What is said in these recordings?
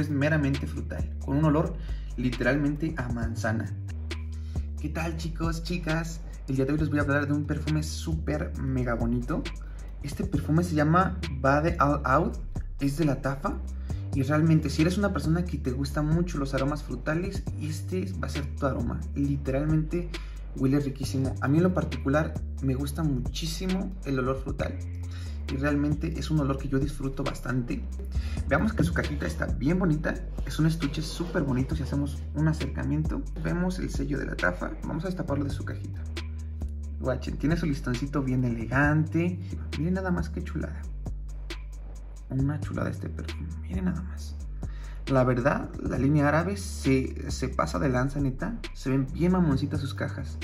es meramente frutal, con un olor literalmente a manzana. ¿Qué tal chicos, chicas? El día de hoy les voy a hablar de un perfume súper mega bonito. Este perfume se llama Bade All Out, es de la Tafa. Y realmente, si eres una persona que te gusta mucho los aromas frutales, este va a ser tu aroma. Literalmente huele riquísimo. A mí en lo particular me gusta muchísimo el olor frutal y realmente es un olor que yo disfruto bastante. Veamos que su cajita está bien bonita, es un estuche súper bonito si hacemos un acercamiento. Vemos el sello de la tafa, vamos a destaparlo de su cajita. Guachen, tiene su listoncito bien elegante. Miren nada más que chulada. Una chulada este perfume, miren nada más. La verdad, la línea árabe se, se pasa de lanza, neta. Se ven bien mamoncitas sus cajas.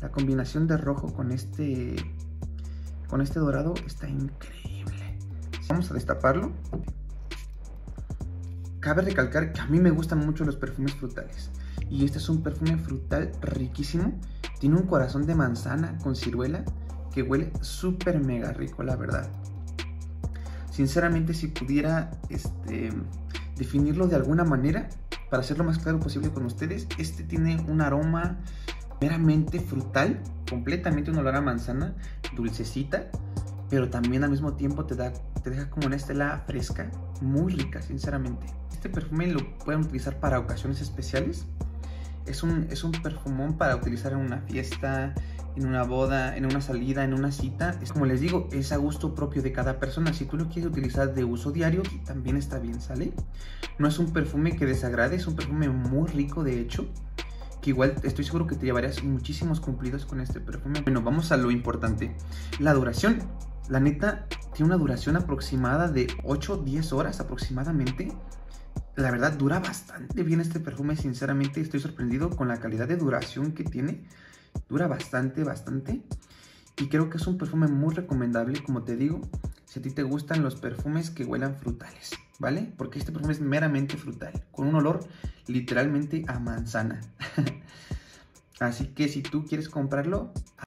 La combinación de rojo con este con este dorado está increíble. Vamos a destaparlo. Cabe recalcar que a mí me gustan mucho los perfumes frutales. Y este es un perfume frutal riquísimo. Tiene un corazón de manzana con ciruela que huele súper mega rico, la verdad. Sinceramente, si pudiera este, definirlo de alguna manera, para hacerlo más claro posible con ustedes, este tiene un aroma meramente frutal, completamente un olor a manzana, dulcecita, pero también al mismo tiempo te, da, te deja como una estela fresca, muy rica, sinceramente. Este perfume lo pueden utilizar para ocasiones especiales. Es un, es un perfumón para utilizar en una fiesta, en una boda, en una salida, en una cita. Es como les digo, es a gusto propio de cada persona. Si tú lo quieres utilizar de uso diario, también está bien, ¿sale? No es un perfume que desagrade, es un perfume muy rico, de hecho que igual estoy seguro que te llevarías muchísimos cumplidos con este perfume. Bueno, vamos a lo importante, la duración. La neta tiene una duración aproximada de 8-10 horas aproximadamente. La verdad dura bastante bien este perfume, sinceramente estoy sorprendido con la calidad de duración que tiene. Dura bastante, bastante. Y creo que es un perfume muy recomendable, como te digo, si a ti te gustan los perfumes que huelan frutales, ¿vale? Porque este perfume es meramente frutal, con un olor literalmente a manzana. Así que si tú quieres comprarlo,